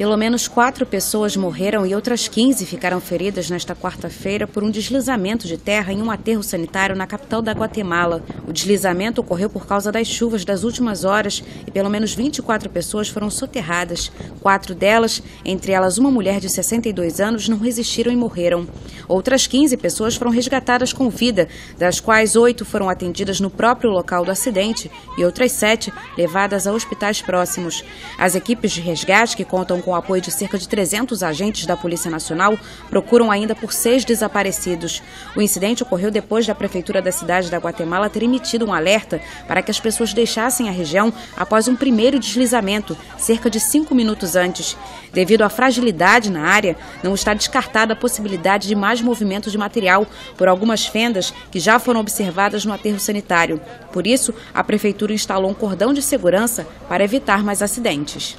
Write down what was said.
Pelo menos quatro pessoas morreram e outras 15 ficaram feridas nesta quarta-feira por um deslizamento de terra em um aterro sanitário na capital da Guatemala. O deslizamento ocorreu por causa das chuvas das últimas horas e pelo menos 24 pessoas foram soterradas. Quatro delas, entre elas uma mulher de 62 anos, não resistiram e morreram. Outras 15 pessoas foram resgatadas com vida, das quais oito foram atendidas no próprio local do acidente e outras sete levadas a hospitais próximos. As equipes de resgate, que contam com com o apoio de cerca de 300 agentes da Polícia Nacional, procuram ainda por seis desaparecidos. O incidente ocorreu depois da Prefeitura da cidade da Guatemala ter emitido um alerta para que as pessoas deixassem a região após um primeiro deslizamento, cerca de cinco minutos antes. Devido à fragilidade na área, não está descartada a possibilidade de mais movimento de material por algumas fendas que já foram observadas no aterro sanitário. Por isso, a Prefeitura instalou um cordão de segurança para evitar mais acidentes.